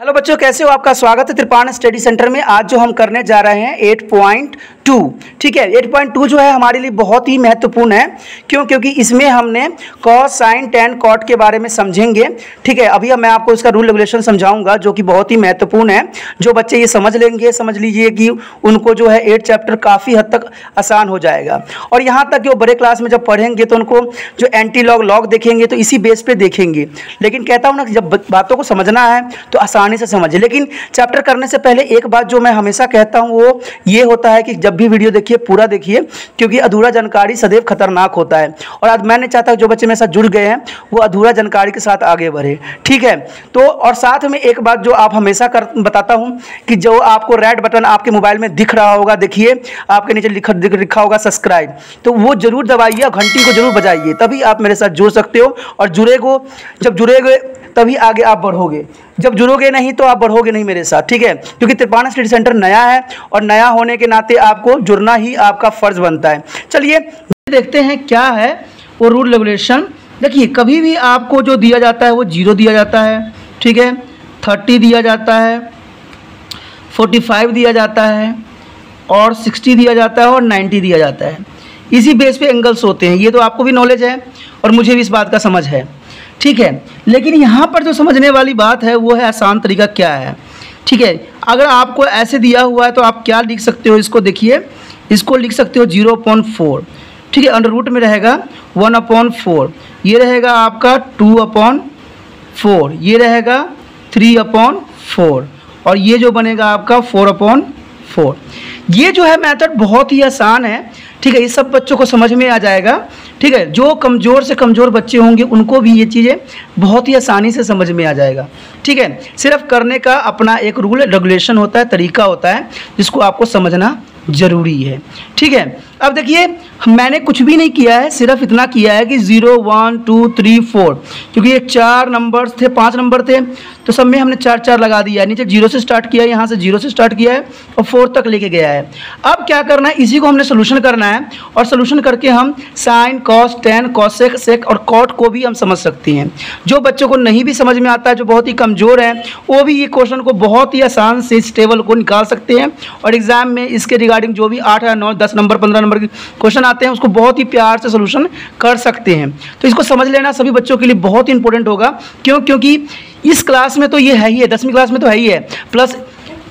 Hello बच्चों, कैसे हो? आपका स्वागत है त्रिपाण स्टडी सेंटर में। आज जो हम करने जा रहे हैं 8.2 ठीक है 8.2 जो है हमारे लिए बहुत ही महत्वपूर्ण है। क्यों? क्योंकि इसमें हमने कॉस साइन टेन कॉट के बारे में समझेंगे। ठीक है, अभी मैं आपको इसका रूल रेगुलेशन समझाऊँगा, जो कि बहुत ही महत्वपूर्ण है। जो बच्चे ये समझ लेंगे, समझ लीजिए कि उनको जो है एट चैप्टर काफ़ी हद तक आसान हो जाएगा। और यहाँ तक कि वो बड़े क्लास में जब पढ़ेंगे तो उनको जो एंटी लॉग लॉग देखेंगे तो इसी बेस पर देखेंगे। लेकिन कहता हूँ ना जब बातों को समझना है तो आसान आसानी से समझे। लेकिन चैप्टर करने से पहले एक बात जो मैं हमेशा कहता हूँ, वो ये होता है कि जब भी वीडियो देखिए, पूरा देखिए, क्योंकि अधूरा जानकारी सदैव खतरनाक होता है। और आज मैं नहीं चाहता जो बच्चे मेरे साथ जुड़ गए हैं, वो अधूरा जानकारी के साथ आगे बढ़े। ठीक है? तो और साथ में एक बात जो आप हमेशा कर, बताता हूँ कि जो आपको रेड बटन आपके मोबाइल में दिख रहा होगा, देखिए, आपके नीचे लिखा लिखा होगा सब्सक्राइब तो वो ज़रूर दबाइए घंटी को ज़रूर बजाइए, तभी आप मेरे साथ जुड़ सकते हो। और जुड़ेगो जब जुड़ेगे तभी आगे आप बढ़ोगे। जब जुड़ोगे नहीं तो आप बढ़ोगे नहीं मेरे साथ, ठीक है? क्योंकि त्रिपाणा स्टडी सेंटर नया है और नया होने के नाते आपको जुड़ना ही आपका फ़र्ज़ बनता है। चलिए देखते हैं क्या है वो रूल रेगुलेशन। देखिए, कभी भी आपको जो दिया जाता है वो ज़ीरो दिया जाता है, ठीक है? थर्टी दिया जाता है, फोर्टी फाइव दिया जाता है, और सिक्सटी दिया जाता है, और नाइन्टी दिया जाता है। इसी बेस पे एंगल्स होते हैं। ये तो आपको भी नॉलेज है और मुझे भी इस बात का समझ है। ठीक है? लेकिन यहाँ पर जो समझने वाली बात है, वो है आसान तरीका क्या है? ठीक है? अगर आपको ऐसे दिया हुआ है तो आप क्या लिख सकते हो इसको देखिए। इसको लिख सकते हो ज़ीरो अपॉन फोर। ठीक है? अंडर रूट में रहेगा वन अपॉन फोर। ये रहेगा आपका टू अपॉन फोर। ये रहेगा थ्री अपॉन फोर। और ये जो बनेगा आपका फोर अपॉन फोर। ये जो है मेथड बहुत ही आसान है। ठीक है? ये सब बच्चों को समझ में आ जाएगा। ठीक है, जो कमज़ोर से कमज़ोर बच्चे होंगे, उनको भी ये चीज़ें बहुत ही आसानी से समझ में आ जाएगा। ठीक है, सिर्फ़ करने का अपना एक रूल रेगुलेशन होता है, तरीका होता है, जिसको आपको समझना ज़रूरी है। ठीक है, अब देखिए मैंने कुछ भी नहीं किया है, सिर्फ़ इतना किया है कि zero, one, two, three, four. क्योंकि ये चार नंबर्स थे, पाँच नंबर थे तो सब में हमने चार चार लगा दिया है। नीचे ज़ीरो से स्टार्ट किया है, यहाँ से ज़ीरो से स्टार्ट किया है और फोर तक लेके गया है। अब क्या करना है? इसी को हमने सोल्यूशन करना है और सोल्यूशन करके हम sine cos tan cosec sec और कॉट को भी हम समझ सकते हैं। जो बच्चों को नहीं भी समझ में आता है, जो बहुत ही कमज़ोर हैं, वो भी ये क्वेश्चन को बहुत ही आसान से इस टेबल को निकाल सकते हैं और एग्ज़ाम में इसके रिगार्डिंग जो भी आठ या नौ, दस नंबर पंद्रह नंबर के क्वेश्चन आते हैं, उसको बहुत ही प्यार से सोल्यूशन कर सकते हैं। तो इसको समझ लेना सभी बच्चों के लिए बहुत इंपॉर्टेंट होगा। क्यों? क्योंकि इस क्लास में तो ये है ही है, दसवीं क्लास में तो है ही है। प्लस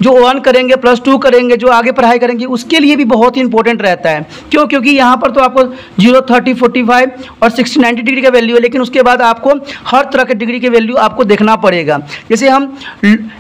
जो वन करेंगे प्लस टू करेंगे, जो आगे पढ़ाई करेंगे, उसके लिए भी बहुत ही इंपॉर्टेंट रहता है। क्यों? क्योंकि यहाँ पर तो आपको ज़ीरो थर्टी फोर्टी फाइव और सिक्सटी नाइन्टी डिग्री का वैल्यू है, लेकिन उसके बाद आपको हर तरह के डिग्री के वैल्यू आपको देखना पड़ेगा। जैसे हम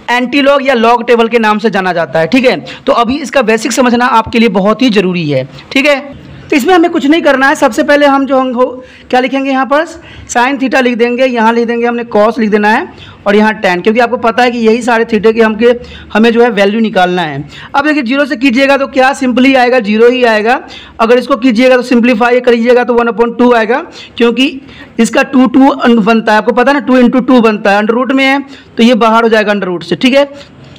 एंटी लॉग या लॉग टेबल के नाम से जाना जाता है, ठीक है? तो अभी इसका बेसिक समझना आपके लिए बहुत ही ज़रूरी है, ठीक है? तो इसमें हमें कुछ नहीं करना है। सबसे पहले हम जो हम हो, क्या लिखेंगे यहाँ पर? साइन थीटा लिख देंगे, यहाँ लिख देंगे हमने कॉस लिख देना है, और यहाँ टेन क्योंकि आपको पता है कि यही सारे थीटे के हमके, हमें जो है वैल्यू निकालना है। अब देखिए ज़ीरो से कीजिएगा तो क्या? सिंपली आएगा ज़ीरो ही आएगा। अगर इसको कीजिएगा तो सिंप्लीफाई करिएगा तो वन अपॉइंट टू आएगा, क्योंकि इसका टू टू बनता है। आपको पता है ना टू इंटू टू बनता है अंडर रूट में है तो ये बाहर हो जाएगा अंडर रूट से, ठीक है?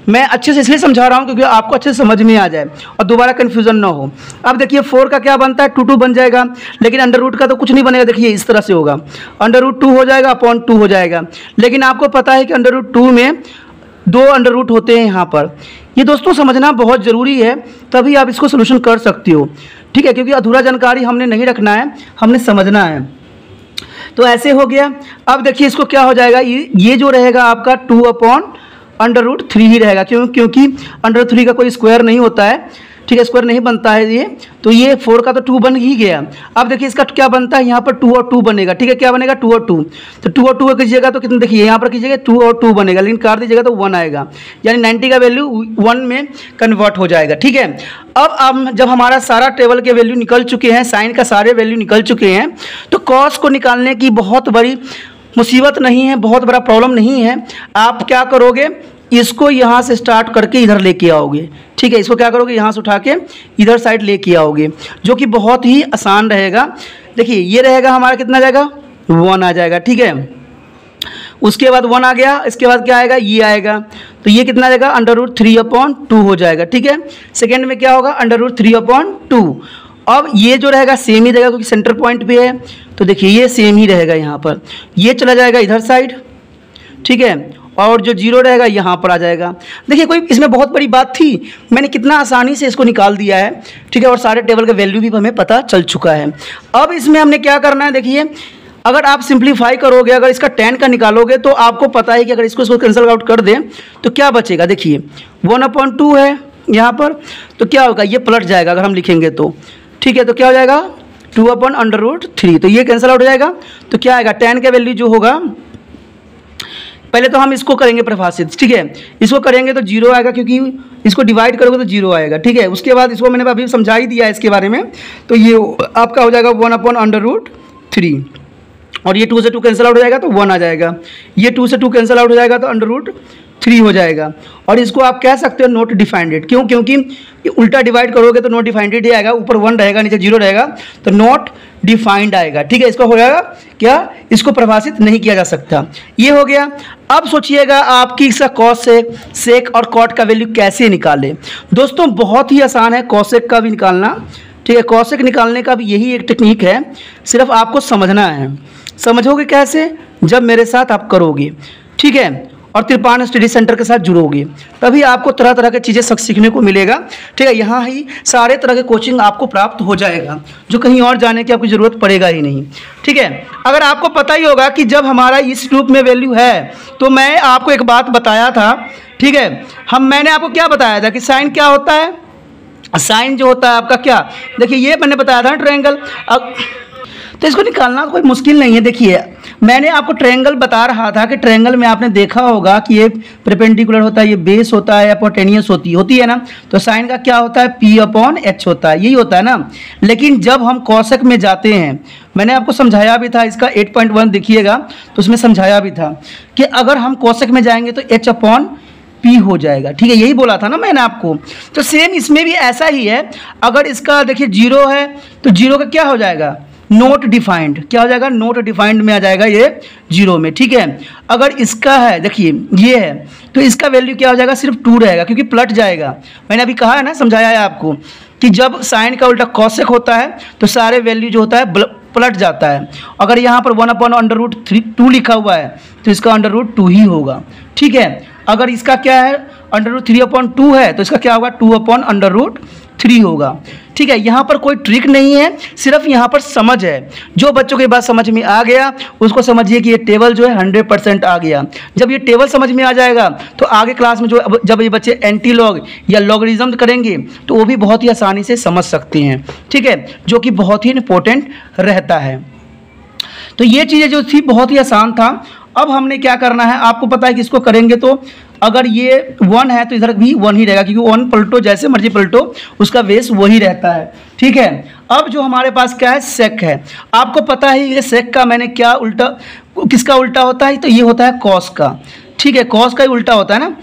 मैं अच्छे से इसलिए समझा रहा हूँ क्योंकि आपको अच्छे से समझ में आ जाए और दोबारा कन्फ्यूज़न ना हो। अब देखिए फोर का क्या बनता है? टू टू बन जाएगा, लेकिन अंडर रूट का तो कुछ नहीं बनेगा। देखिए, इस तरह से होगा। अंडर रूट टू हो जाएगा अपॉन टू हो जाएगा। लेकिन आपको पता है कि अंडर रूट टू में दो अंडर रूट होते हैं यहाँ पर। ये दोस्तों, समझना बहुत ज़रूरी है, तभी आप इसको सोल्यूशन कर सकते हो। ठीक है, क्योंकि अधूरा जानकारी हमने नहीं रखना है, हमने समझना है। तो ऐसे हो गया। अब देखिए, इसको क्या हो जाएगा? ये ये जो रहेगा आपका two upon under root three ही रहेगा, क्यों क्योंकि अंडर थ्री का कोई स्क्वायर नहीं होता है। ठीक है स्क्वायर नहीं बनता है ये। तो ये फोर का तो टू बन ही गया। अब देखिए इसका क्या बनता है, यहाँ पर टू और टू बनेगा। ठीक है, क्या बनेगा? टू और टू तो टू और टू कीजिएगा तो कितने देखिए, यहाँ पर कीजिएगा टू और टू बनेगा। लेकिन काट दीजिएगा तो वन आएगा। यानी नाइन्टी का वैल्यू वन में कन्वर्ट हो जाएगा। ठीक है, अब अब जब हमारा सारा टेबल के वैल्यू निकल चुके हैं, साइन का सारे वैल्यू निकल चुके हैं तो कॉस को निकालने की बहुत बड़ी मुसीबत नहीं है, बहुत बड़ा प्रॉब्लम नहीं है। आप क्या करोगे? इसको यहाँ से स्टार्ट करके इधर लेके आओगे। ठीक है, इसको क्या करोगे? यहाँ से उठा के इधर साइड लेके आओगे, जो कि बहुत ही आसान रहेगा। देखिए, ये रहेगा हमारा कितना जाएगा? वन आ जाएगा, ठीक है? उसके बाद वन आ गया, इसके बाद क्या आएगा? ये आएगा। तो ये कितना जाएगा? Under root three upon two हो जाएगा, ठीक है? सेकेंड में क्या होगा? Under root three upon two अब ये जो रहेगा सेम ही रहेगा, क्योंकि सेंटर पॉइंट पे है। तो देखिए, ये सेम ही रहेगा यहाँ पर। ये चला जाएगा इधर साइड ठीक है? और जो ज़ीरो रहेगा, यहाँ पर आ जाएगा। देखिए, कोई इसमें बहुत बड़ी बात थी। मैंने कितना आसानी से इसको निकाल दिया है, ठीक है? और सारे टेबल का वैल्यू भी हमें पता चल चुका है। अब इसमें हमने क्या करना है, देखिए, अगर आप सिंप्लीफाई करोगे, अगर इसका टेन का निकालोगे तो आपको पता है कि अगर इसको इसको कैंसिल आउट कर दें तो क्या बचेगा? देखिए वन अपॉइंट टू है यहाँ पर तो क्या होगा? ये पलट जाएगा, अगर हम लिखेंगे तो। ठीक है तो क्या हो जाएगा? Two upon under root three तो ये कैंसिल आउट हो जाएगा। तो क्या आएगा? टेन का वैल्यू जो होगा, पहले तो हम इसको करेंगे प्रभाषित, ठीक है? इसको करेंगे तो ज़ीरो आएगा क्योंकि इसको डिवाइड करोगे तो ज़ीरो आएगा, ठीक है? उसके बाद इसको मैंने अभी समझा ही दिया है इसके बारे में। तो ये आपका हो जाएगा one upon under root three और ये टू से टू कैंसिल आउट हो जाएगा तो वन आ जाएगा। ये टू से टू कैंसिल आउट हो जाएगा तो अंडर रूट थ्री हो जाएगा। और इसको आप कह सकते हो नोट डिफाइंडेड क्यों? क्योंकि उल्टा डिवाइड करोगे तो नोट डिफाइंडेड ही आएगा। ऊपर वन रहेगा, नीचे ज़ीरो रहेगा तो नोट डिफाइंड आएगा। ठीक है? इसको हो जाएगा क्या? इसको प्रभाषित नहीं किया जा सकता। ये हो गया। अब सोचिएगा आपकी इसका से सेक और कॉट का वैल्यू कैसे निकाले। दोस्तों, बहुत ही आसान है कॉसेक का भी निकालना। ठीक है? कॉसेक निकालने का भी यही एक टेक्निक है। सिर्फ़ आपको समझना है। समझोगे कैसे? जब मेरे साथ आप करोगे। ठीक है? और त्रिपान स्टडी सेंटर के साथ जुड़ोगे तभी आपको तरह तरह की चीज़ें सब सीखने को मिलेगा। ठीक है, यहाँ ही सारे तरह के कोचिंग आपको प्राप्त हो जाएगा, जो कहीं और जाने की आपको ज़रूरत पड़ेगा ही नहीं। ठीक है, अगर आपको पता ही होगा कि जब हमारा इस ग्रुप में वैल्यू है तो मैं आपको एक बात बताया था। ठीक है, हम, मैंने आपको क्या बताया था कि साइन क्या होता है? साइन जो होता है आपका क्या? देखिए, ये मैंने बताया था ट्रायंगल अब तो इसको निकालना कोई मुश्किल नहीं है, देखिए। मैंने आपको ट्रायंगल बता रहा था कि ट्रायंगल में आपने देखा होगा कि ये परपेंडिकुलर होता है, ये बेस होता है अपोटेनियस होती होती है ना? तो साइन का क्या होता है? पी अपॉन एच होता है, यही होता है ना? लेकिन जब हम कौशक में जाते हैं, मैंने आपको समझाया भी था, इसका 8.1 देखिएगा तो उसमें समझाया भी था कि अगर हम कौशक में जाएँगे तो एच अपॉन पी हो जाएगा। ठीक है, यही बोला था ना मैंने आपको। तो सेम इसमें भी ऐसा ही है, अगर इसका देखिए ज़ीरो है तो ज़ीरो का क्या हो जाएगा? नोट डिफाइंड क्या हो जाएगा? नोट डिफाइंड में आ जाएगा ये ज़ीरो में। ठीक है? अगर इसका है, देखिए, ये है तो इसका वैल्यू क्या हो जाएगा? सिर्फ़ टू रहेगा, क्योंकि पलट जाएगा। मैंने अभी कहा है ना, समझाया है आपको, कि जब साइन का उल्टा कौशिक होता है तो सारे वैल्यू जो होता है पलट जाता है। अगर यहाँ पर one upon under root three two लिखा हुआ है तो इसका अंडर रूट टू ही होगा। ठीक है? अगर इसका क्या है? Under root three upon two है तो इसका क्या होगा? Two upon under root three होगा। ठीक है, यहाँ पर कोई ट्रिक नहीं है, सिर्फ़ यहाँ पर समझ है। जो बच्चों के बात समझ में आ गया, उसको समझिए कि ये टेबल जो है हंड्रेड परसेंट आ गया। जब ये टेबल समझ में आ जाएगा तो आगे क्लास में जो जब ये बच्चे एंटी लॉग या लॉगरिज्म करेंगे तो वो भी बहुत ही आसानी से समझ सकते हैं। ठीक है, जो कि बहुत ही इंपॉर्टेंट रहता है। तो ये चीज़ें जो थी, बहुत ही आसान था। अब हमने क्या करना है, आपको पता है कि इसको करेंगे तो अगर ये वन है तो इधर भी वन ही रहेगा, क्योंकि वन पलटो जैसे मर्ज़ी पलटो, उसका वेस वही रहता है। ठीक है? अब जो हमारे पास क्या है? सेक है। आपको पता है ये सेक का मैंने क्या उल्टा, किसका उल्टा होता है? तो ये होता है कॉस का। ठीक है? कॉस का ही उल्टा होता है ना?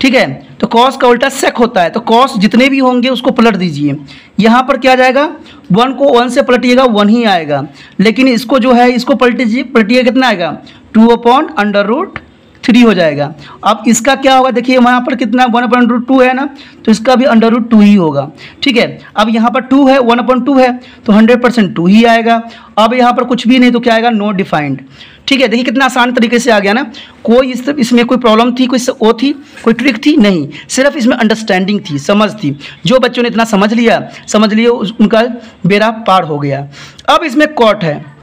ठीक है? तो कॉस का उल्टा सेक होता है। तो कॉस जितने भी होंगे, उसको पलट दीजिए। यहाँ पर क्या जाएगा? वन को वन से पलटिएगा वन ही आएगा। लेकिन इसको जो है, इसको पलटिए पलटिए कितना आएगा? Two upon under root three हो जाएगा। अब इसका क्या होगा? देखिए, वहाँ पर कितना? वन अपॉइंट रूट टू है ना? तो इसका भी अंडर रूट टू ही होगा। ठीक है? अब यहाँ पर टू है वन अपॉइंट टू है तो हंड्रेड परसेंट टू ही आएगा। अब यहाँ पर कुछ भी नहीं तो क्या आएगा? नो डिफाइंड ठीक है? देखिए कितना आसान तरीके से आ गया ना। कोई इस, इसमें कोई प्रॉब्लम थी, कोई वो थी, कोई ट्रिक थी? नहीं। सिर्फ़ इसमें अंडरस्टैंडिंग थी, समझ थी। जो बच्चों ने इतना समझ लिया समझ लिया उनका बेरा पार हो गया। अब इसमें कॉट है।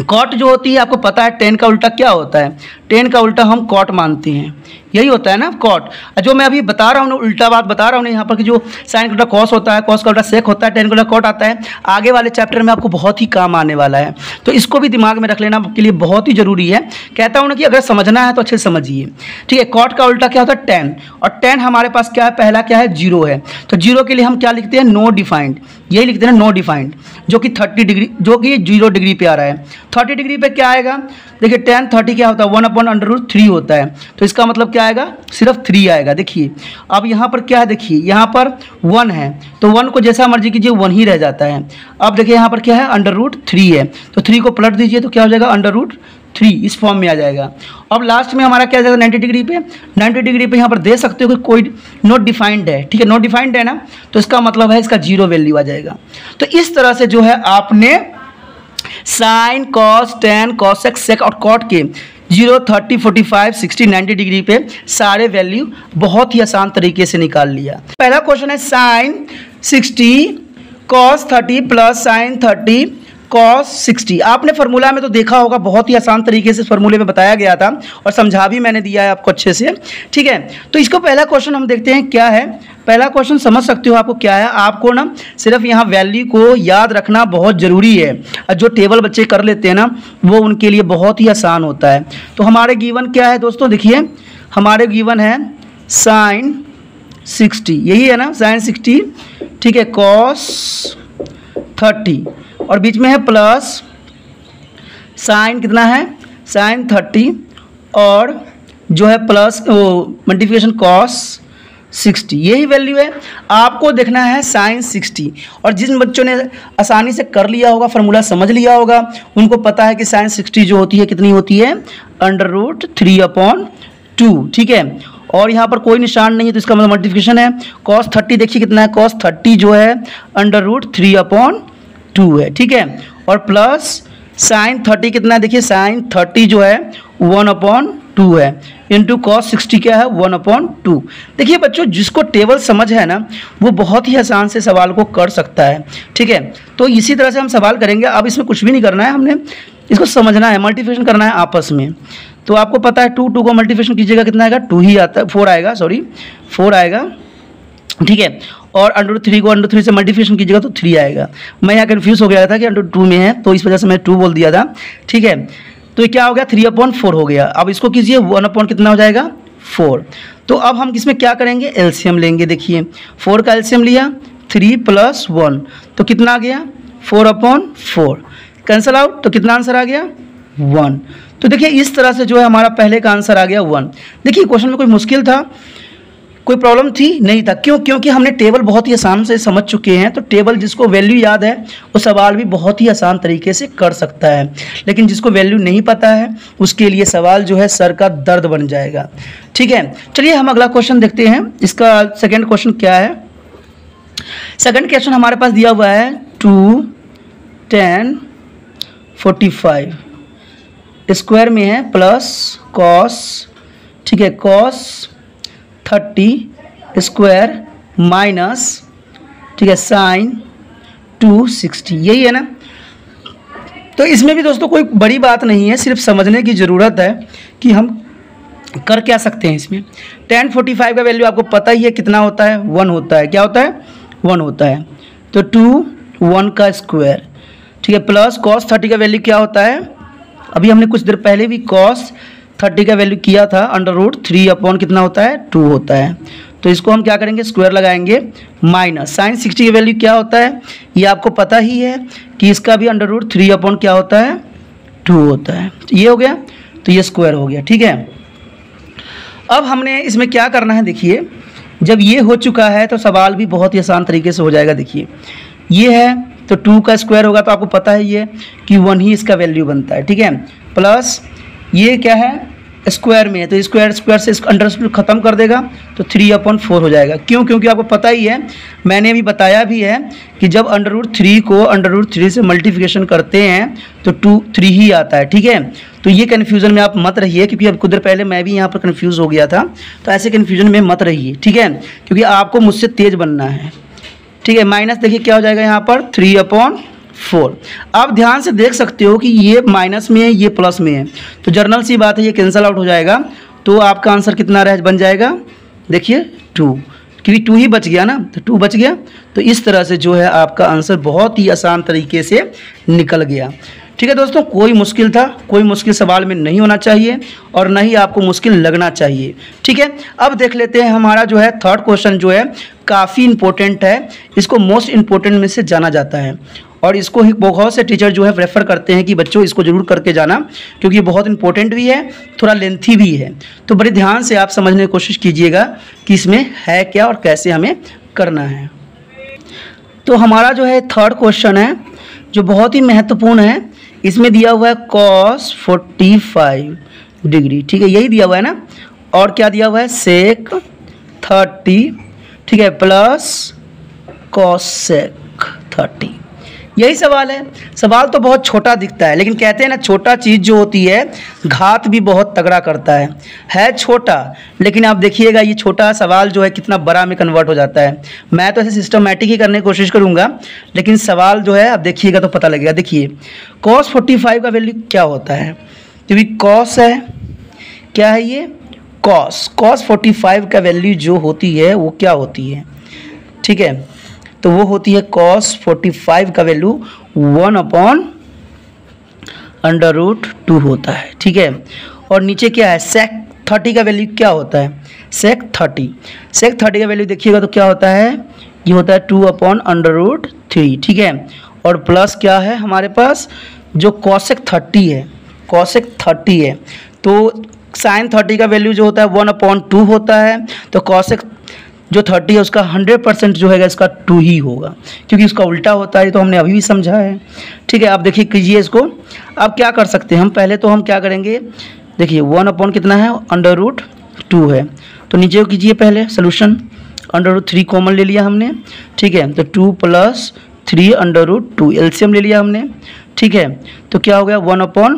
कॉट जो होती है, आपको पता है टेन का उल्टा क्या होता है? टेन का उल्टा हम कॉट मानते हैं। यही होता है ना कॉट। जो मैं अभी बता रहा हूँ उल्टा बात बता रहा हूँ यहाँ पर कि जो साइन का उल्टा कॉस होता है कॉस का उल्टा सेक होता है टेन का उल्टा कॉट आता है, आगे वाले चैप्टर में आपको बहुत ही काम आने वाला है। तो इसको भी दिमाग में रख लेना आपके लिए बहुत ही ज़रूरी है। कहता हूँ ना कि अगर समझना है तो अच्छे से समझिए। ठीक है कॉट का उल्टा क्या होता है? टेन और टेन हमारे पास क्या है? पहला क्या है? ज़ीरो है। तो ज़ीरो के लिए हम क्या लिखते हैं? नो डिफाइंड यही लिखते हैं नो डिफाइंड जो कि थर्टी डिग्री जो कि ज़ीरो डिग्री पे आ रहा है। थर्टी डिग्री पे क्या आएगा? देखिए टेन थर्टी क्या होता है? One upon under root three होता है। तो इसका मतलब क्या आएगा? सिर्फ़ थ्री आएगा। देखिए, अब यहाँ पर क्या है? देखिए, यहाँ पर वन है। तो वन को जैसा मर्ज़ी कीजिए, वन ही रह जाता है। अब देखिए, यहाँ पर क्या है? अंडर रूट थ्री है। तो थ्री को पलट दीजिए तो क्या हो जाएगा? अंडर रूट थ्री, इस फॉर्म में आ जाएगा। अब लास्ट में हमारा क्या जाएगा? नाइन्टी डिग्री पे। नाइन्टी डिग्री पे यहाँ पर दे सकते हो कि कोई नोट डिफाइंड है। ठीक है नोट डिफाइंड है ना? तो इसका मतलब है इसका ज़ीरो वैल्यू आ जाएगा। तो इस तरह से जो है आपने sine cos tan cosec sec और कॉट के zero thirty forty five sixty ninety degree पे सारे वैल्यू बहुत ही आसान तरीके से निकाल लिया। पहला क्वेश्चन है sine sixty cos thirty plus sine thirty cos sixty आपने फार्मूला में तो देखा होगा, बहुत ही आसान तरीके से फार्मूले में बताया गया था और समझा भी मैंने दिया है आपको अच्छे से। ठीक है? तो इसको पहला क्वेश्चन हम देखते हैं, क्या है? पहला क्वेश्चन समझ सकते हो आपको क्या है? आपको ना सिर्फ़ यहाँ वैल्यू को याद रखना बहुत ज़रूरी है। जो टेबल बच्चे कर लेते हैं ना, वो उनके लिए बहुत ही आसान होता है। तो हमारे गीवन क्या है दोस्तों? देखिए, हमारे गीवन है साइन सिक्सटी यही है ना साइन सिक्सटी ठीक है? कॉस थर्टी और बीच में है प्लस साइन कितना है? साइन थर्टी और जो है प्लस वो मल्टीप्लिकेशन कॉस सिक्सटी। यही वैल्यू है। आपको देखना है साइन सिक्सटी। और जिन बच्चों ने आसानी से कर लिया होगा, फार्मूला समझ लिया होगा, उनको पता है कि साइन सिक्सटी जो होती है, कितनी होती है? Under root three upon two. ठीक है? और यहाँ पर कोई निशान नहीं है तो इसका मतलब मल्टीप्लिकेशन है। कॉस थर्टी देखिए कितना है। कॉस थर्टी जो है, under root three upon two है, ठीक है? और प्लस साइन थर्टी कितना देखिए साइन थर्टी जो है वन अपॉन टू है। इंटू कॉस सिक्सटी क्या है? वन अपॉन टू देखिए बच्चों, जिसको टेबल समझ है ना, वो बहुत ही आसान से सवाल को कर सकता है, ठीक है? तो इसी तरह से हम सवाल करेंगे। अब इसमें कुछ भी नहीं करना है हमने। इसको समझना है मल्टीप्लिकेशन करना है आपस में। तो आपको पता है टू टू को मल्टीप्लिकेशन कीजिएगा, कितना आएगा? टू ही आता है फोर आएगा सॉरी फोर आएगा, ठीक है? और अंडर थ्री को अंडर थ्री से मल्टीप्लिकेशन कीजिएगा तो थ्री आएगा। मैं यहाँ कन्फ्यूज़ हो गया था कि अंडर टू में है तो इस वजह से मैं टू बोल दिया था। ठीक है? तो ये क्या हो गया? थ्री अपॉन फोर हो गया। अब इसको कीजिए वन अपॉन कितना हो जाएगा? फोर तो अब हम इसमें क्या करेंगे? एल्शियम लेंगे, देखिए। फोर का एल्शियम लिया थ्री प्लस वन तो कितना आ गया? Four upon four cancel out तो कितना आंसर आ गया? वन तो देखिए, इस तरह से जो है हमारा पहले का आंसर आ गया वन देखिए क्वेश्चन में कोई मुश्किल था। कोई प्रॉब्लम थी? नहीं था। क्यों? क्योंकि हमने टेबल बहुत ही आसान से समझ चुके हैं तो टेबल जिसको वैल्यू याद है, वो सवाल भी बहुत ही आसान तरीके से कर सकता है। लेकिन जिसको वैल्यू नहीं पता है, उसके लिए सवाल जो है, सर का दर्द बन जाएगा। ठीक है? चलिए हम अगला क्वेश्चन देखते हैं। इसका सेकेंड क्वेश्चन क्या है? सेकेंड क्वेश्चन हमारे पास दिया हुआ है two tan forty five square में है प्लस कॉस ठीक है कॉस थर्टी स्क्वायर माइनस ठीक है साइन टू सिक्सटी यही है ना? तो इसमें भी दोस्तों कोई बड़ी बात नहीं है, सिर्फ़ समझने की ज़रूरत है कि हम कर क्या सकते हैं इसमें। टेन फोर्टी फाइव का वैल्यू आपको पता ही है कितना होता है? वन होता है। क्या होता है? वन होता है। तो टू वन का स्क्वायर ठीक है प्लस कॉस थर्टी का वैल्यू क्या होता है? अभी हमने कुछ देर पहले भी कॉस थर्टी का वैल्यू किया था अंडर रूट थ्री अपॉन कितना होता है? टू होता है। तो इसको हम क्या करेंगे? स्क्वायर लगाएँगे। माइनस। साइन सिक्सटी की वैल्यू क्या होता है? ये आपको पता ही है कि इसका भी अंडर रूट थ्री अपॉन क्या होता है? टू होता है। ये हो गया? तो ये स्क्वायर हो गया। ठीक है? अब हमने इसमें क्या करना है देखिए। जब ये हो चुका है तो सवाल भी बहुत ही आसान तरीके से हो जाएगा देखिए। ये है तो टू का स्क्वायर होगा तो आपको पता है ये कि वन ही इसका वैल्यू बनता है। ठीक है? प्लस ये क्या है? स्क्वायर में है। तो स्क्वायर स्क्वायर से अंडर खत्म कर देगा तो थ्री अपॉन फोर हो जाएगा। क्यों? क्योंकि आपको पता ही है, मैंने अभी बताया भी है कि जब अंडर रूट थ्री को अंडर रूट थ्री से मल्टीप्लिकेशन करते हैं तो टू थ्री ही आता है, ठीक है? तो ये कन्फ्यूज़न में आप मत रहिए, क्योंकि अब कुछ पहले मैं भी यहाँ पर कन्फ्यूज़ हो गया था तो ऐसे कन्फ्यूज़न में मत रहिए, ठीक है? क्योंकि आपको मुझसे तेज़ बनना है, ठीक है? माइनस देखिए क्या हो जाएगा यहाँ पर? Three upon four. आप ध्यान से देख सकते हो कि ये माइनस में है, ये प्लस में है। तो जर्नल सी बात है, ये कैंसिल आउट हो जाएगा। तो आपका आंसर कितना रह, बन जाएगा? देखिए टू क्योंकि टू ही बच गया ना तो टू बच गया। तो इस तरह से जो है आपका आंसर बहुत ही आसान तरीके से निकल गया। ठीक है दोस्तों, कोई मुश्किल था, कोई मुश्किल सवाल में नहीं होना चाहिए और ना ही आपको मुश्किल लगना चाहिए। ठीक है, अब देख लेते हैं हमारा जो है थर्ड क्वेश्चन जो है, काफ़ी इंपॉर्टेंट है। इसको मोस्ट इंपॉर्टेंट में से जाना जाता है। और इसको ही बहुत से टीचर जो है प्रेफर करते हैं कि बच्चों, इसको ज़रूर करके जाना, क्योंकि बहुत इंपॉर्टेंट भी है, थोड़ा लेंथी भी है। तो बड़े ध्यान से आप समझने की कोशिश कीजिएगा कि इसमें है क्या और कैसे हमें करना है। तो हमारा जो है थर्ड क्वेश्चन है, जो बहुत ही महत्वपूर्ण है, इसमें दिया हुआ है कॉस फोर्टी फाइव डिग्री ठीक है, यही दिया हुआ है ना? और क्या दिया हुआ है? सेक थर्टी ठीक है प्लस कॉस सेक थर्टी यही सवाल है। सवाल तो बहुत छोटा दिखता है, लेकिन कहते हैं ना, छोटा चीज़ जो होती है, घात भी बहुत तगड़ा करता है। है छोटा, लेकिन आप देखिएगा, ये छोटा सवाल जो है, कितना बड़ा में कन्वर्ट हो जाता है। मैं तो ऐसे सिस्टमेटिक ही करने की कोशिश करूँगा, लेकिन सवाल जो है, आप देखिएगा तो पता लगेगा। देखिए कॉस फोर्टी फाइव का वैल्यू क्या होता है? क्योंकि कॉस है, क्या है ये? कॉस कॉस फोर्टी फाइव का वैल्यू जो होती है, वो क्या होती है? ठीक है तो वो होती है कॉस फोर्टी फाइव का value one upon under root two होता है, ठीक है? और नीचे क्या है? सेक थर्टी का वैल्यू क्या होता है? सेक थर्टी सेक थर्टी का वैल्यू देखिएगा तो क्या होता है? ये होता है two upon under root three ठीक है? और प्लस क्या है हमारे पास? जो कॉसेक थर्टी है कॉसेक थर्टी है। तो साइन थर्टी का वैल्यू जो होता है वन अपॉन टू होता है। तो कॉसेक जो थर्टी है, उसका हंड्रेड परसेंट जो है इसका टू ही होगा। क्योंकि उसका उल्टा होता है तो हमने अभी भी समझा है। ठीक है, आप देखिए, कीजिए इसको। अब क्या कर सकते हैं हम? पहले तो हम क्या करेंगे? देखिए वन अपॉन कितना है? अंडर रूट टू है। तो नीचे कीजिए पहले solution under root three common ले लिया हमने। ठीक है तो two plus three under root two एल्सियम ले लिया हमने। ठीक है तो क्या हो गया? One upon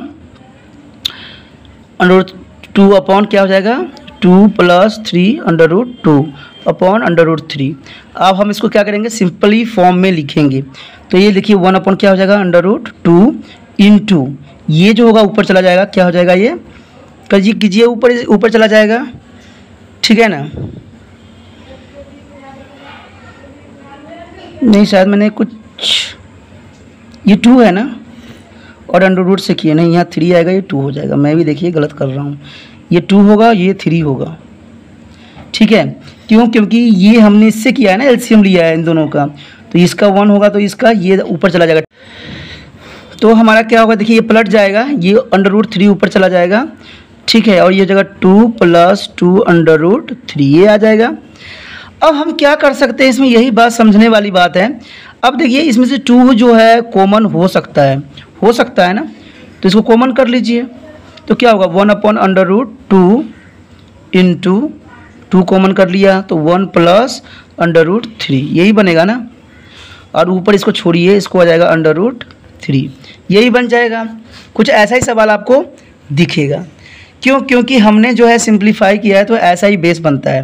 under root two upon क्या हो जाएगा? Two plus three under root two upon under root three अब हम इसको क्या करेंगे? सिंपली फॉर्म में लिखेंगे। तो ये देखिए वन अपॉन क्या हो जाएगा? Under root two into ये जो होगा, ऊपर चला जाएगा। क्या हो जाएगा ये? कजिए कीजिए, ऊपर ऊपर चला जाएगा। ठीक है ना? नहीं, शायद मैंने कुछ, ये टू है ना? और अंडर रूट से किए नहीं, यहाँ थ्री आएगा, ये टू हो जाएगा। मैं भी देखिए, गलत कर रहा हूँ। ये टू होगा, ये थ्री होगा। ठीक है? क्यों? क्योंकि ये हमने इससे किया है ना एल्सियम लिया है इन दोनों का। तो इसका वन होगा तो इसका ये ऊपर चला जाएगा। तो हमारा क्या होगा? देखिए, ये पलट जाएगा, ये अंडर रूट थ्री ऊपर चला जाएगा। ठीक है, और ये जगह two plus two under root three ये आ जाएगा। अब हम क्या कर सकते हैं? इसमें यही बात समझने वाली बात है। अब देखिए, इसमें से टू जो है कॉमन हो सकता है। हो सकता है ना? तो इसको कॉमन कर लीजिए। तो क्या होगा? One upon under root two into two common कर लिया तो one plus under root three, यही बनेगा ना? और ऊपर इसको छोड़िए, इसको आ जाएगा अंडर रूट थ्री, यही बन जाएगा। कुछ ऐसा ही सवाल आपको दिखेगा। क्यों? क्योंकि हमने जो है सिंप्लीफाई किया है तो ऐसा ही बेस बनता है।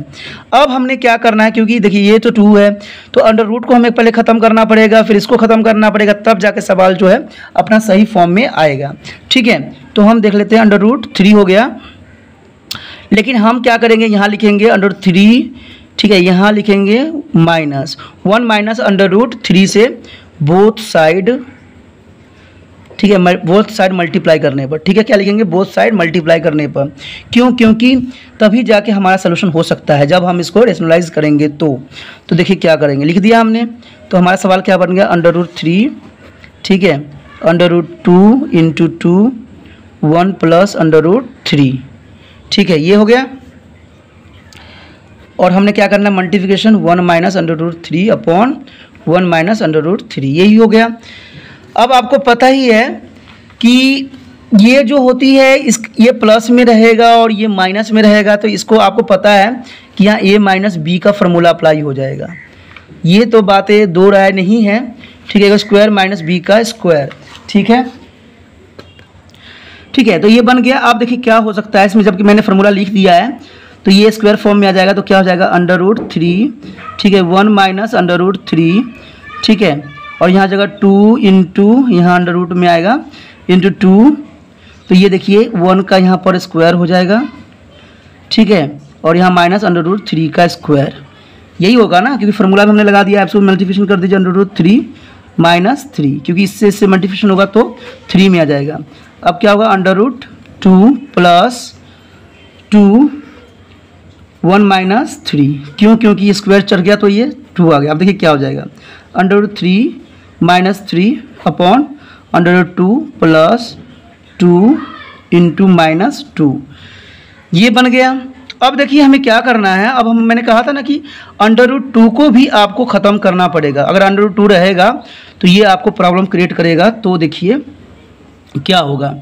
अब हमने क्या करना है, क्योंकि देखिए, ये तो टू है तो अंडर रूट को हमें पहले ख़त्म करना पड़ेगा, फिर इसको ख़त्म करना पड़ेगा, तब जाके सवाल जो है अपना सही फॉर्म में आएगा। ठीक है तो हम देख लेते हैं, अंडर रूट थ्री हो गया लेकिन हम क्या करेंगे? यहाँ लिखेंगे अंडर थ्री ठीक है? यहाँ लिखेंगे minus one minus under root three से बोथ साइड ठीक है? बोथ साइड मल्टीप्लाई करने पर, ठीक है? क्या लिखेंगे? बोथ साइड मल्टीप्लाई करने पर। क्यों? क्योंकि तभी जाके हमारा सोल्यूशन हो सकता है। जब हम इसको रेशनलाइज करेंगे तो। तो देखिए क्या करेंगे? लिख दिया हमने। तो हमारा सवाल क्या बन गया? अंडर रूट थ्री ठीक है? Under root two into two one plus under root three ठीक है, ये हो गया। और हमने क्या करना है? Multiplication one minus under root three upon one minus under root three यही हो गया। अब आपको पता ही है कि ये जो होती है, इस, ये प्लस में रहेगा और ये माइनस में रहेगा तो इसको आपको पता है कि यहाँ ए माइनस बी का फॉर्मूला अप्लाई हो जाएगा। ये तो बातें दो राय नहीं है, ठीक है स्क्वायर माइनस बी का स्क्वायर ठीक है? ठीक है तो ये बन गया। आप देखिए क्या हो सकता है इसमें, जबकि मैंने फॉर्मूला लिख दिया है तो ये स्क्वायर फॉर्म में आ जाएगा तो क्या हो जाएगा? अंडर रूट थ्री ठीक है one minus under root three ठीक है, और यहाँ जगह टू इंटू यहाँ अंडर रूट में आएगा इंटू टू तो ये देखिए वन का यहाँ पर स्क्वायर हो जाएगा, ठीक है, और यहाँ माइनस अंडर रूट थ्री का स्क्वायर यही होगा ना, क्योंकि फार्मूला में हमने लगा दिया एप्सो मल्टीफिकेशन कर दीजिए under root three minus three क्योंकि इससे इससे मल्टीफिकेशन होगा तो थ्री में आ जाएगा। अब क्या होगा? Under root two plus two one minus three क्यों? क्योंकि स्क्वायर चढ़ गया तो ये टू आ गया। अब देखिए क्या हो जाएगा। Under root three minus three upon under root two plus two into minus two ये बन गया। अब देखिए हमें क्या करना है। अब हम, मैंने कहा था ना कि अंडर रूट टू को भी आपको ख़त्म करना पड़ेगा। अगर अंडर रूट टू रहेगा तो ये आपको प्रॉब्लम क्रिएट करेगा। तो देखिए क्या होगा?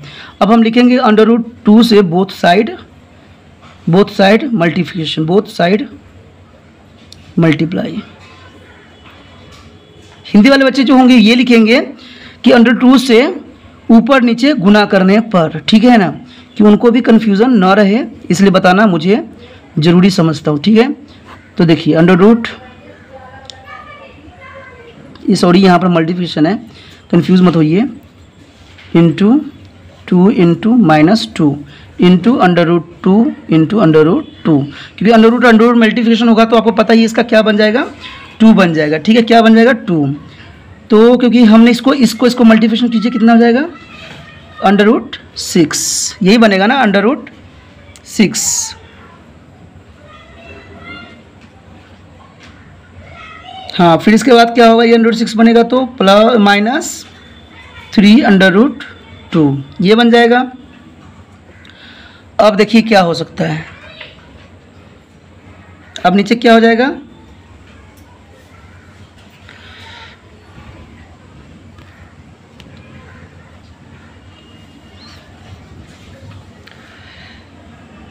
अब हम लिखेंगे अंडर रूट टू से both side both side multiplication both side multiply Hindi वाले बच्चे जो होंगे ये लिखेंगे कि अंडर टू से ऊपर नीचे गुना करने पर, ठीक है ना? कि उनको भी कन्फ्यूज़न ना रहे, इसलिए बताना मुझे ज़रूरी समझता हूँ, ठीक है? तो देखिए अंडर रूट ये सॉरी यहाँ पर मल्टीप्लिकेशन है कन्फ्यूज़ मत होइए। Into two into minus two into under root two into under root two क्योंकि under root under root multiplication होगा तो आपको पता ही इसका क्या बन जाएगा? टू बन जाएगा। ठीक है, क्या बन जाएगा? टू तो क्योंकि हमने इसको इसको इसको मल्टीप्लिकेशन कीजिए, कितना हो जाएगा? अंडर रूट सिक्स यही बनेगा ना अंडर रूट सिक्स हाँ फिर इसके बाद क्या होगा? ये अंडर रूट सिक्स बनेगा तो plus minus three under root two, ये बन जाएगा। अब देखिए क्या हो सकता है। अब नीचे क्या हो जाएगा?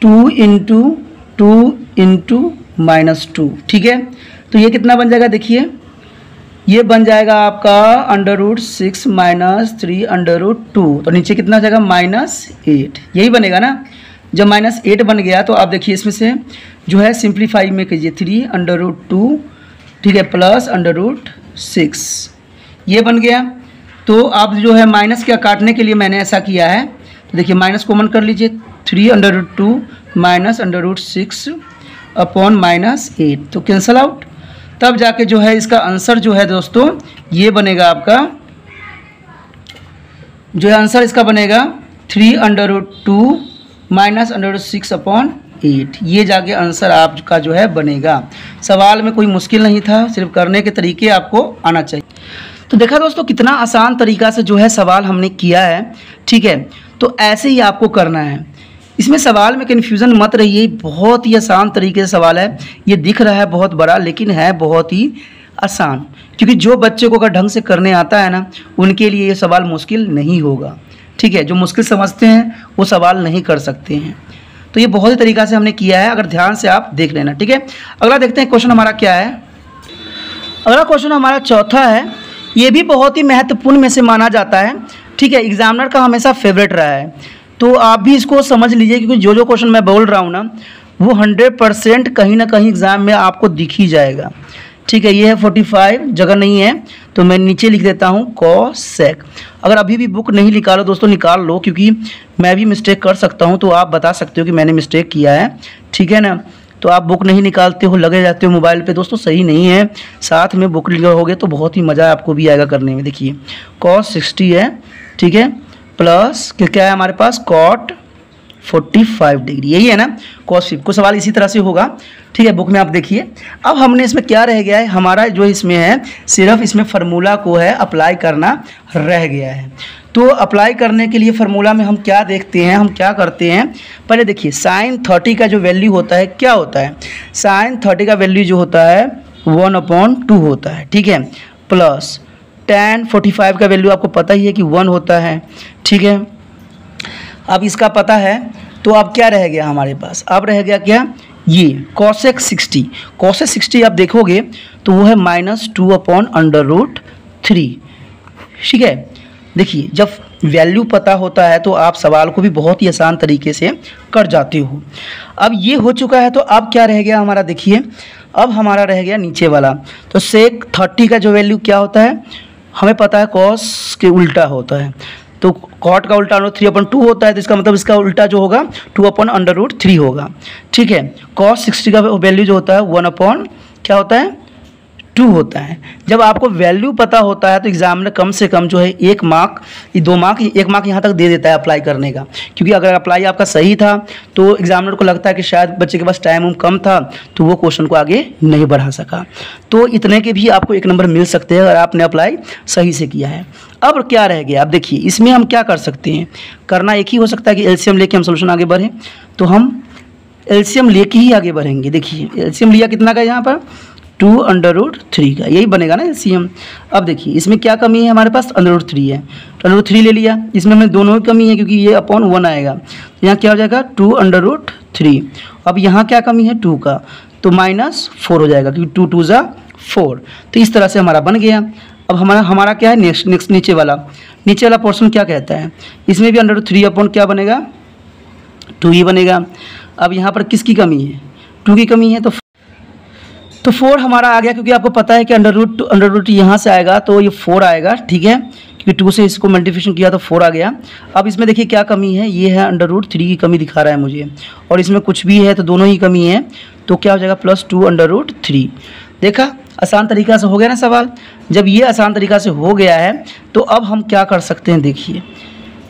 Two into two into minus two, ठीक है? तो ये कितना बन जाएगा, देखिए। ये बन जाएगा आपका under root six minus three under root two तो नीचे कितना जाएगा? माइनस एट यही बनेगा ना? जब माइनस एट बन गया तो आप देखिए इसमें से जो है सिंप्लीफाई में कीजिए थ्री अंडर रूट टू ठीक है प्लस अंडर रूट सिक्स ये बन गया। तो आप जो है माइनस क्या काटने के लिए मैंने ऐसा किया है? तो देखिए माइनस कॉमन कर लीजिए। Three under root two minus under root six upon minus eight तो कैंसल आउट तब जाके जो है इसका आंसर जो है दोस्तों, ये बनेगा आपका। जो है आंसर इसका बनेगा three under two minus under six upon eight ये जाके आंसर आपका जो है बनेगा। सवाल में कोई मुश्किल नहीं था, सिर्फ़ करने के तरीके आपको आना चाहिए। तो देखा दोस्तों, कितना आसान तरीका से जो है सवाल हमने किया है, ठीक है? तो ऐसे ही आपको करना है। इसमें सवाल में कन्फ्यूज़न मत रहिए, बहुत ही आसान तरीके से सवाल है। ये दिख रहा है बहुत बड़ा, लेकिन है बहुत ही आसान। क्योंकि जो बच्चे को अगर ढंग से करने आता है ना, उनके लिए ये सवाल मुश्किल नहीं होगा। ठीक है, जो मुश्किल समझते हैं, वो सवाल नहीं कर सकते हैं। तो ये बहुत ही तरीका से हमने किया है, अगर ध्यान से आप देख लेना, ठीक है? अगला देखते हैं क्वेश्चन हमारा क्या है? अगला क्वेश्चन हमारा चौथा है, ये भी बहुत ही महत्वपूर्ण में से माना जाता है। ठीक है एग्जामिनर का हमेशा फेवरेट रहा है। तो आप भी इसको समझ लीजिए, क्योंकि जो जो क्वेश्चन मैं बोल रहा हूँ ना, वो हंड्रेड परसेंट कहीं ना कहीं एग्ज़ाम में आपको दिख ही जाएगा। ठीक है, ये है फोर्टी फाइव जगह नहीं है तो मैं नीचे लिख देता हूँ कॉसेक अगर अभी भी बुक नहीं निकालो दोस्तों, निकाल लो, क्योंकि मैं भी मिस्टेक कर सकता हूँ तो आप बता सकते हो कि मैंने मिस्टेक किया है। ठीक है ना? तो आप बुक नहीं निकालते हो, लगे जाते हो मोबाइल पे, दोस्तों सही नहीं है। साथ में बुक लिखोगे तो बहुत ही मज़ा आपको भी आएगा करने में, देखिए। कॉस सिक्सटी है, ठीक है? प्लस क्या है हमारे पास? Cot 45 degree. यही है ना? कॉस फिफ्ट को सवाल इसी तरह से होगा। ठीक है बुक में आप देखिए। अब हमने इसमें क्या रह गया है? हमारा जो इसमें है, सिर्फ़ इसमें फार्मूला को है अप्लाई करना रह गया है। तो अप्लाई करने के लिए फार्मूला में हम क्या देखते हैं? हम क्या करते हैं? पहले देखिए साइन थर्टी का जो वैल्यू होता है, क्या होता है? साइन थर्टी का वैल्यू जो होता है वन अपॉन टू होता है। ठीक है? प्लस टेन फोर्टी फाइव का वैल्यू आपको पता ही है कि वन होता है, ठीक है? अब इसका पता है तो अब क्या रह गया हमारे पास? अब रह गया क्या? ये कॉशेक सिक्सटी कॉसेक सिक्सटी आप देखोगे तो वो है minus two upon under root three ठीक है? देखिए, जब वैल्यू पता होता है तो आप सवाल को भी बहुत ही आसान तरीके से कर जाते हो। अब ये हो चुका है तो अब क्या रह गया हमारा? देखिए, अब हमारा रह गया नीचे वाला। तो सेक थर्टी का जो वैल्यू क्या होता है? हमें पता है कॉस के उल्टा होता है। तो कॉट का उल्टा अंडर थ्री अपन टू होता है तो इसका मतलब इसका उल्टा जो होगा two upon under root three होगा। ठीक है? कॉस सिक्सटी का वैल्यू जो होता है वन अपॉन क्या होता है? टू होता है। जब आपको वैल्यू पता होता है तो एग्ज़ाम में कम से कम जो है एक मार्क दो मार्क एक मार्क यहाँ तक दे देता है अप्लाई करने का। क्योंकि अगर अप्लाई आपका सही था तो एग्जामिनर को लगता है कि शायद बच्चे के पास टाइम कम था तो वो क्वेश्चन को आगे नहीं बढ़ा सका। तो इतने के भी आपको एक नंबर मिल सकते हैं अगर आपने अप्लाई सही से किया है। अब क्या रह गया? अब देखिए, इसमें हम क्या कर सकते हैं? करना एक ही हो सकता है कि एलसीएम लेके हम सोल्यूशन आगे बढ़ें। तो हम एलसीएम लेके ही आगे बढ़ेंगे। देखिए एलसीएम लिया कितना का यहाँ पर? टू अंडर रूट थ्री का, यही बनेगा ना एलसीएम। अब देखिए, इसमें क्या कमी है हमारे पास? अंडर रूट थ्री है। तो अंडर रूट थ्री ले लिया। इसमें हमें दोनों ही कमी है क्योंकि ये अपॉन वन आएगा। तो यहाँ क्या हो जाएगा? Two under root three. अब यहाँ क्या कमी है? टू का। तो माइनस फोर हो जाएगा, क्योंकि टू टू ज़ा फोर। तो इस तरह से हमारा बन गया। अब हमारा हमारा क्या है? नेक्स्ट नेक्स्ट नीचे वाला। नीचे वाला पोर्सन क्या कहता है? इसमें भी अंडर रूट थ्री अपॉन क्या बनेगा? टू ही बनेगा। अब यहाँ पर किसकी कमी है? टू की कमी है तो तो फोर हमारा आ गया क्योंकि आपको पता है कि अंडर रूट अंडर रूट यहाँ से आएगा तो ये फोर आएगा, ठीक है? क्योंकि टू से इसको मल्टीप्लिकेशन किया तो फोर आ गया। अब इसमें देखिए क्या कमी है, ये है अंडर रूट थ्री की कमी दिखा रहा है मुझे। और इसमें कुछ भी है तो दोनों ही कमी है तो क्या हो जाएगा plus two under root three देखा, आसान तरीका से हो गया ना सवाल? जब ये आसान तरीका से हो गया है तो अब हम क्या कर सकते हैं, देखिए।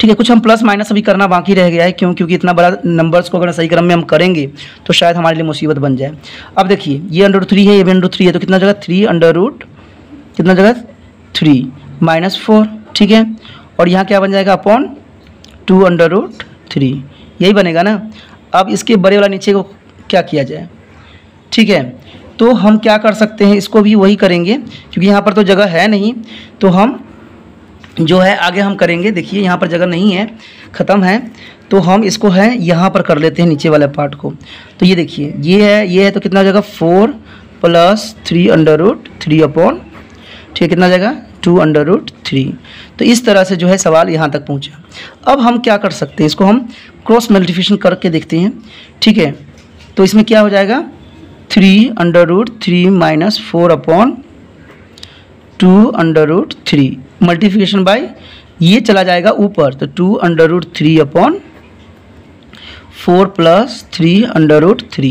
ठीक है, कुछ हम प्लस माइनस अभी करना बाकी रह गया है, क्यों? क्योंकि इतना बड़ा नंबर्स को अगर सही क्रम में हम करेंगे तो शायद हमारे लिए मुसीबत बन जाए। अब देखिए, ये अंडर थ्री है, ये भी अंडर थ्री है तो कितना जगह? थ्री अंडर रूट कितना जगह? थ्री माइनस फोर ठीक है? और यहाँ क्या बन जाएगा upon two under root three यही बनेगा ना? अब इसके बड़े वाला नीचे को क्या किया जाए? ठीक है तो हम क्या कर सकते हैं, इसको भी वही करेंगे, क्योंकि यहाँ पर तो जगह है नहीं तो हम जो है, आगे हम करेंगे। देखिए, यहाँ पर जगह नहीं है, ख़त्म है तो हम इसको है, यहाँ पर कर लेते हैं नीचे वाले पार्ट को। तो ये देखिए, ये है ये है तो कितना जगह four plus three under root three upon ठीक है, कितना जगह टू अंडर रूट थ्री तो इस तरह से जो है सवाल यहाँ तक पहुँचा। अब हम क्या कर सकते हैं? इसको हम क्रॉस मल्टीफिकेशन करके देखते हैं, ठीक है? तो इसमें क्या हो जाएगा? Three under root three minus four upon two under root three multiplication by ये चला जाएगा ऊपर तो two under root three upon four plus three under root three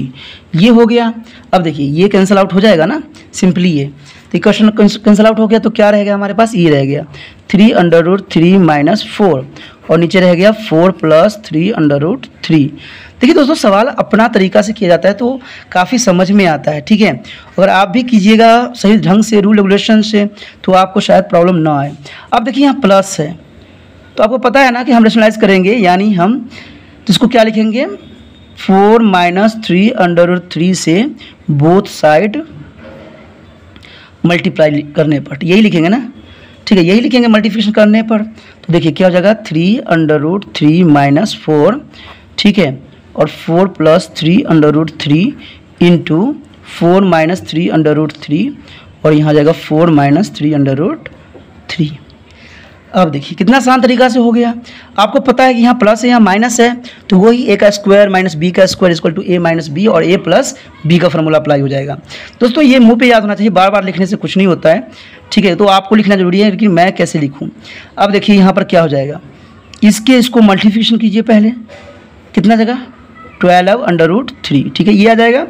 ये हो गया। अब देखिए, ये कैंसिल आउट हो जाएगा ना? सिंपली ये। तो क्वेश्चन कैंसिल आउट हो गया तो क्या रह गया हमारे पास? ये रह गया। Three under root three minus four और नीचे रह गया four plus three under root three देखिए दोस्तों, सवाल अपना तरीका से किया जाता है तो काफ़ी समझ में आता है, ठीक है? अगर आप भी कीजिएगा सही ढंग से, रूल रेगुलेशन से तो आपको शायद प्रॉब्लम ना आए। अब देखिए यहाँ प्लस है। तो आपको पता है ना कि हम रेशनलाइज करेंगे, यानी हम तो इसको क्या लिखेंगे? Four minus three under three से बोथ साइड मल्टीप्लाई करने पर यही लिखेंगे ना? ठीक है, यही लिखेंगे मल्टीप्लिकेशन करने पर। तो देखिए क्या हो जाएगा? Three under root three minus four, ठीक है? और four plus three under root three into four minus three under root three और यहाँ जाएगा four minus three under root three. अब देखिए, कितना आसान तरीका से हो गया। आपको पता है कि यहाँ प्लस है, यहाँ माइनस है तो वही ए का स्क्वायर माइनस बी का square equal to A minus B और ए प्लस बी का फॉर्मूला अप्लाई हो जाएगा। दोस्तों, ये मुँह पे याद होना चाहिए बार बार लिखने से कुछ नहीं होता है, ठीक है? तो आपको लिखना ज़रूरी है लेकिन मैं कैसे लिखूँ। अब देखिए, यहाँ पर क्या हो जाएगा? इसके, इसको मल्टीफिकेशन कीजिए पहले। कितना जगह? ट्वेल्व अंडर रूट थ्री, ठीक है, ये आ जाएगा।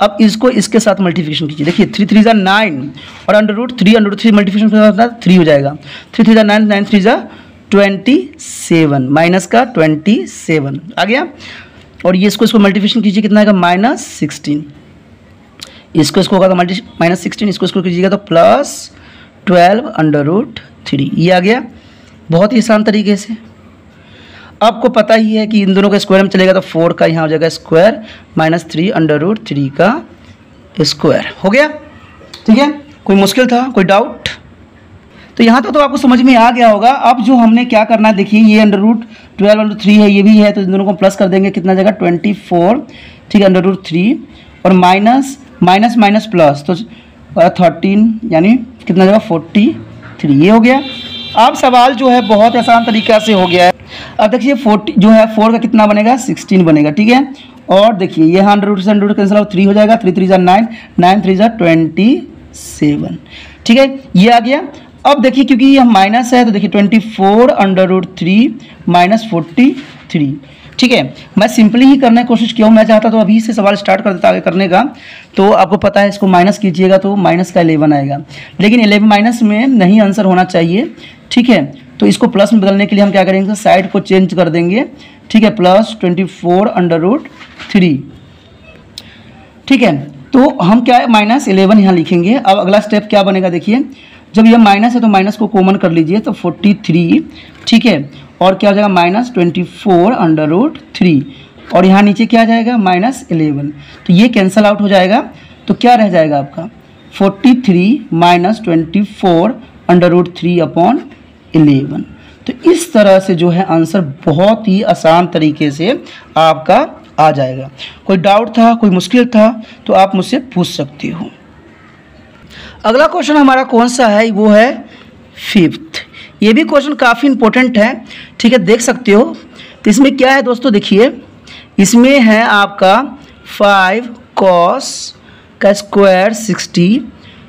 अब इसको इसके साथ मल्टीफिकेशन कीजिए। देखिए थ्री थ्री ज़ा नाइन और under root three under root three multiplication के साथ थ्री हो जाएगा। थ्री थ्री ज़ा नाइन नाइन थ्री ज़ा ट्वेंटी सेवन माइनस का ट्वेंटी सेवन आ गया। और ये इसको इसको मल्टीफिकेशन कीजिए, कितना आएगा? माइनस सिक्सटीन इसको इसको होगा तो मल्टी माइनस सिक्सटीन इसको इसको कीजिएगा तो plus twelve under root three ये आ गया। बहुत ही आसान तरीके से। आपको पता ही है कि इन दोनों का स्क्वायर में चलेगा तो फोर का यहाँ हो जाएगा square minus three under root three का स्क्वायर हो गया? ठीक है? कोई मुश्किल था? कोई डाउट तो यहाँ तक तो आपको समझ में आ गया होगा। अब जो हमने क्या करना है, देखिए, ये under root twelve under three है, ये भी है तो इन दोनों को प्लस कर देंगे। कितना जगह ट्वेंटी फोर ठीक है अंडर रूट थ्री और माइनस माइनस माइनस प्लस तो थर्टीन यानी कितना जगह फोर्टी थ्री ये हो गया। अब सवाल जो है बहुत आसान तरीका से हो गया है। अब देखिए फोर्टी जो है फोर का कितना बनेगा? सिक्सटीन बनेगा, ठीक है? और देखिए, ये हंड्रेड से हंड्रेड कैंसिल आउट थ्री हो जाएगा थ्री थ्री ज़ार नाइन नाइन थ्री ज़ार ट्वेंटी सेवन ठीक है? ये आ गया। अब देखिए, क्योंकि ये माइनस है तो देखिए twenty four under root three minus forty three ठीक है, मैं सिंपली ही करने की कोशिश किया हूँ। मैं चाहता तो अभी से सवाल स्टार्ट कर देता आगे करने का। तो आपको पता है, इसको माइनस कीजिएगा तो माइनस का एलेवन आएगा। लेकिन एलेवन माइनस में नहीं आंसर होना चाहिए, ठीक है? तो इसको प्लस में बदलने के लिए हम क्या करेंगे? साइड को चेंज कर देंगे। ठीक है plus twenty four under root three ठीक है तो हम क्या माइनस इलेवन यहाँ लिखेंगे। अब अगला स्टेप क्या बनेगा देखिए। जब ये माइनस है तो माइनस को कॉमन कर लीजिए तो फोर्टी थ्री ठीक है? और क्या हो जाएगा? Minus twenty four under root three और यहाँ नीचे क्या आ जाएगा? माइनस इलेवन तो ये कैंसिल आउट हो जाएगा। तो क्या रह जाएगा आपका? Forty three minus twenty four under root three upon eleven तो इस तरह से जो है आंसर बहुत ही आसान तरीके से आपका आ जाएगा। कोई डाउट था? कोई मुश्किल था? तो आप मुझसे पूछ सकते हो। अगला क्वेश्चन हमारा कौन सा है? वो है फिफ्थ ये भी क्वेश्चन काफ़ी इंपॉर्टेंट है। ठीक है, देख सकते हो। तो इसमें क्या है दोस्तों? देखिए, इसमें है आपका फाइव कॉस का स्क्वायर सिक्सटी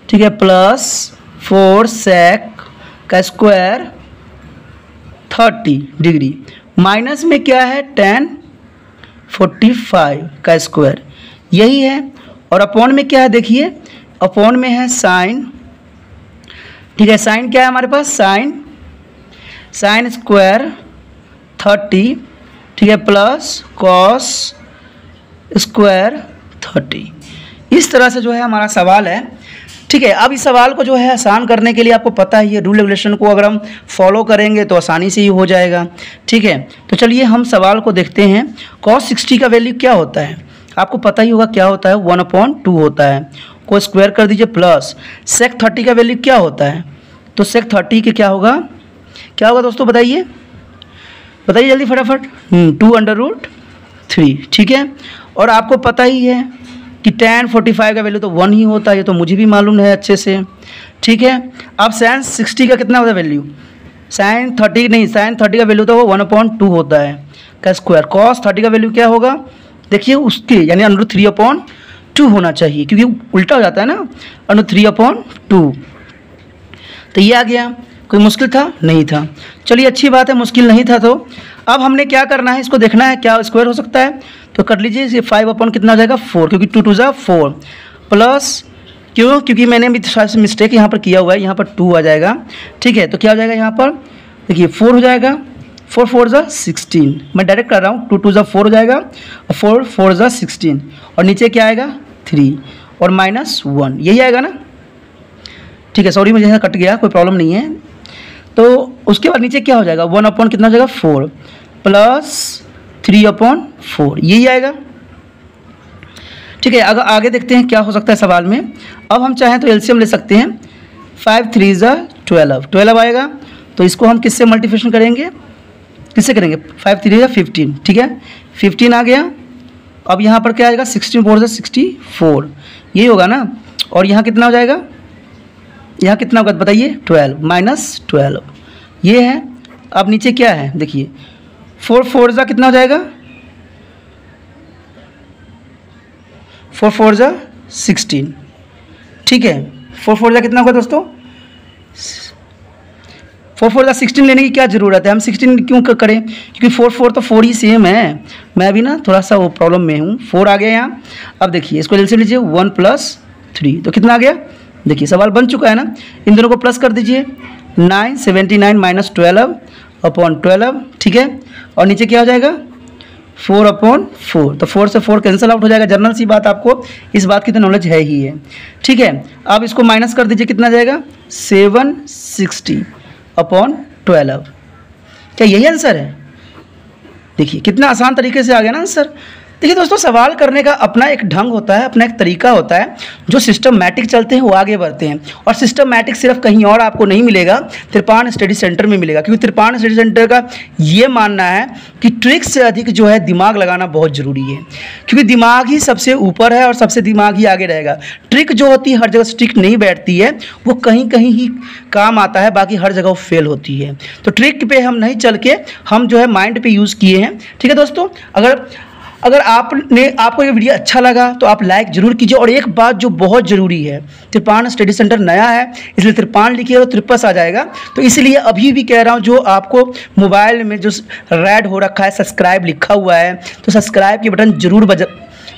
ठीक है प्लस फोर सेक का स्क्वायर थर्टी डिग्री माइनस में क्या है? टेन फोर्टी फाइव का स्क्वायर यही है। और अपॉन में क्या है? देखिए अपॉन में है साइन। ठीक है, साइन क्या है हमारे पास? साइन। Sine square thirty. ठीक है, प्लस कॉस स्क्वायर थर्टी। इस तरह से जो है हमारा सवाल है। ठीक है, अब इस सवाल को जो है आसान करने के लिए आपको पता ही है रूल रेगुलेशन को अगर हम फॉलो करेंगे तो आसानी से ही हो जाएगा। ठीक है तो चलिए हम सवाल को देखते हैं। कॉस सिक्सटी का वैल्यू क्या होता है? आपको पता ही होगा क्या होता है? वन अपॉइंट टू होता है। को स्क्वायर कर दीजिए प्लस सेक थर्टी का वैल्यू क्या होता है? तो सेक थर्टी के क्या होगा? क्या होगा दोस्तों, बताइए। बताइए जल्दी फटाफट। टू अंडर रूट थ्री ठीक है? और आपको पता ही है कि टेन फोर्टी फाइव का वैल्यू तो वन ही होता है, ये तो मुझे भी मालूम है अच्छे से। ठीक है? अब साइन सिक्सटी का कितना होता है वैल्यू साइन थर्टी नहीं साइन थर्टी का वैल्यू तो वो वन अपॉइंट टू होता है, का स्क्वायर कॉस थर्टी का वैल्यू क्या होगा? देखिए उसके, यानी अंडर थ्री अपॉन टू होना चाहिए, क्योंकि उल्टा हो जाता है ना अंडर थ्री अपॉन टू तो ये आ गया, कोई मुश्किल था? नहीं था। चलिए, अच्छी बात है, मुश्किल नहीं था तो। अब हमने क्या करना है, इसको देखना है, क्या स्क्वायर हो सकता है। तो कर लीजिए, ये फाइव अपॉन कितना हो जाएगा? फोर क्योंकि टू टू ज़ा फोर प्लस क्यों? क्योंकि मैंने भी मिस्टेक यहाँ पर किया हुआ है, यहाँ पर टू आ जाएगा। ठीक है तो क्या हो जाएगा यहाँ पर? देखिए फोर हो जाएगा। फोर फोर ज़ा सिक्सटीन। मैं डायरेक्ट कर रहा हूँ, टू टू ज़ा फोर हो जाएगा और फोर फोर ज़ा सिक्सटीन। और नीचे क्या आएगा? थ्री। और माइनस वन। यही आएगा ना? ठीक है सॉरी मुझे यहाँ कट गया, कोई प्रॉब्लम नहीं है। तो उसके बाद नीचे क्या हो जाएगा? वन अपॉन कितना हो जाएगा? Four. Plus three upon four. यही आएगा। ठीक है, अगर आगे देखते हैं क्या हो सकता है सवाल में। अब हम चाहें तो एलसीएम ले सकते हैं। फाइव थ्री ज़ा ट्वेल्व। ट्वेल्व आएगा तो इसको हम किससे मल्टीप्लिकेशन करेंगे? किससे करेंगे? फाइव थ्री ज़ा फिफ्टीन ठीक है? फिफ्टीन आ गया। अब यहाँ पर क्या आएगा? सिक्सटीन फोर ज़ा सिक्सटी फोर यही होगा ना? और यहाँ कितना हो जाएगा? यहाँ कितना होगा? बताइए। ट्वेल्व माइनस ट्वेल्व ये है। अब नीचे क्या है? देखिए। फोर फोर ज़ा कितना हो जाएगा? फोर फोर ज़ा सिक्सटीन ठीक है? फोर फोर ज़ा कितना होगा दोस्तों? फोर फोर ज़ा सिक्सटीन लेने की क्या ज़रूरत है? हम सिक्सटीन क्यों करें? क्योंकि फोर फोर तो फोर ही सेम है। मैं अभी ना थोड़ा सा वो प्रॉब्लम में हूँ। फोर आ गया यहाँ। अब देखिए, इसको जल्दी लीजिए, वन प्लस थ्री तो कितना आ गया? देखिए, सवाल बन चुका है ना? इन दोनों को प्लस कर दीजिए। Nine seventy nine minus twelve upon twelve ठीक है? और नीचे क्या हो जाएगा? फोर अपॉन फोर तो फोर से फोर कैंसिल आउट हो जाएगा। जनरल सी बात आपको इस बात की तो नॉलेज है ही है। ठीक है? अब इसको माइनस कर दीजिए, कितना जाएगा? सेवन सिक्सटी अपॉन ट्वेल्व क्या यही आंसर है? देखिए, कितना आसान तरीके से आ गया ना आंसर देखिए दोस्तों, सवाल करने का अपना एक ढंग होता है, अपना एक तरीका होता है, जो सिस्टमैटिक चलते हैं, वो आगे बढ़ते हैं। और सिस्टमैटिक सिर्फ़ कहीं और आपको नहीं मिलेगा त्रिपान स्टडी सेंटर में मिलेगा। क्योंकि त्रिपान स्टडी सेंटर का ये मानना है कि ट्रिक से अधिक जो है, दिमाग लगाना बहुत ज़रूरी है। क्योंकि दिमाग ही सबसे ऊपर है और सबसे दिमाग ही आगे रहेगा। ट्रिक जो होती है, हर जगह स्ट्रिक नहीं बैठती है, वो कहीं कहीं ही काम आता है, बाकी हर जगह फेल होती है। तो ट्रिक पे हम नहीं चल के, हम जो है माइंड पे यूज़ किए हैं। ठीक है दोस्तों? अगर अगर आपने, आपको ये वीडियो अच्छा लगा तो आप लाइक ज़रूर कीजिए। और एक बात जो बहुत ज़रूरी है त्रिपान स्टडी सेंटर नया है, इसलिए त्रिपान लिखिए और त्रिपस आ जाएगा। तो इसलिए अभी भी कह रहा हूँ, जो आपको मोबाइल में जो रेड हो रखा है सब्सक्राइब लिखा हुआ है तो सब्सक्राइब के बटन ज़रूर बजा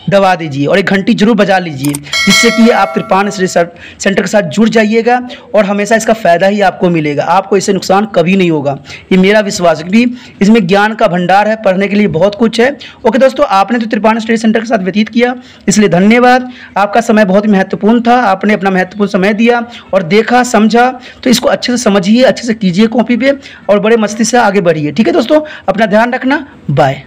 दबा दीजिए और एक घंटी ज़रूर बजा लीजिए, जिससे कि आप त्रिपान सेंटर के साथ जुड़ जाइएगा और हमेशा इसका फ़ायदा ही आपको मिलेगा। आपको इससे नुकसान कभी नहीं होगा। ये मेरा विश्वास है, क्योंकि इसमें ज्ञान का भंडार है, पढ़ने के लिए बहुत कुछ है। ओके दोस्तों, आपने तो त्रिपान स्टडी सेंटर के साथ व्यतीत किया, इसलिए धन्यवाद। आपका समय बहुत महत्वपूर्ण था, आपने अपना महत्वपूर्ण समय दिया और देखा, समझा तो इसको अच्छे से समझिए, अच्छे से कीजिए कॉपी पे और बड़े मस्ती से आगे बढ़िए। ठीक है दोस्तों, अपना ध्यान रखना, बाय।